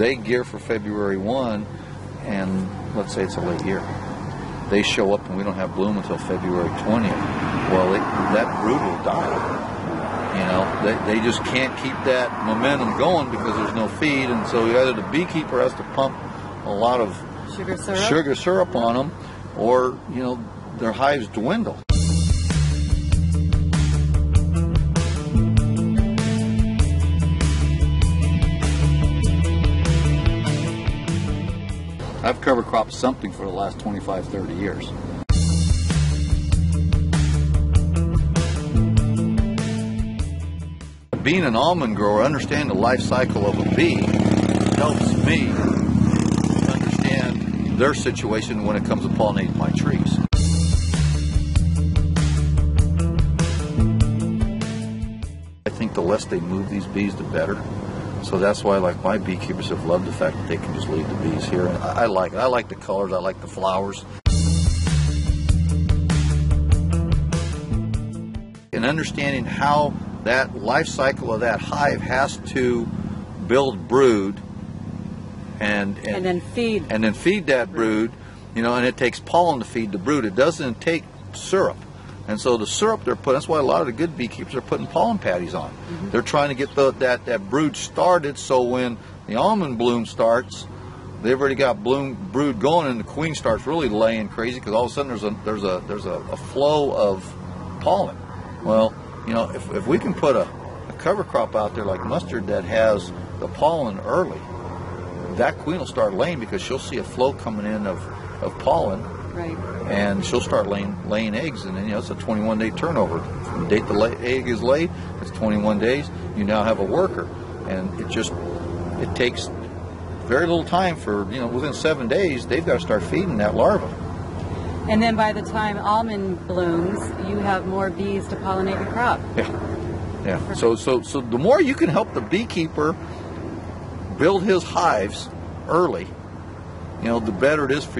they gear for February 1, and let's say it's a late year. They show up and we don't have bloom until February 20th. Well, it, that brood will die. You know, they, they just can't keep that momentum going because there's no feed, and so either the beekeeper has to pump a lot of Sugar syrup? sugar syrup on them, or you know their hives dwindle. I've cover cropped something for the last 25, 30 years. Being an almond grower, understand the life cycle of a bee helps me understand their situation when it comes to pollinating my trees. I think the less they move these bees, the better. So that's why, like my beekeepers have loved the fact that they can just leave the bees here. And I, I like it. I like the colors. I like the flowers. And understanding how that life cycle of that hive has to build brood and And then feed. and then feed that brood, you know, and it takes pollen to feed the brood. It doesn't take syrup. And so the syrup they're putting, that's why a lot of the good beekeepers are putting pollen patties on. Mm-hmm. They're trying to get the, that, that brood started so when the almond bloom starts, they've already got bloom brood going and the queen starts really laying crazy because all of a sudden there's a, there's a, there's a, a flow of pollen. Well, you know, if, if we can put a, a cover crop out there like mustard that has the pollen early, that queen will start laying because she'll see a flow coming in of, of pollen Right. and she'll start laying laying eggs and then you know it's a 21 day turnover. From the date the lay, egg is laid it's 21 days you now have a worker. And it just it takes very little time for you know within seven days they've got to start feeding that larva. And then by the time almond blooms, you have more bees to pollinate your crop. yeah. Yeah. So so so the more you can help the beekeeper build his hives early you know the better it is for you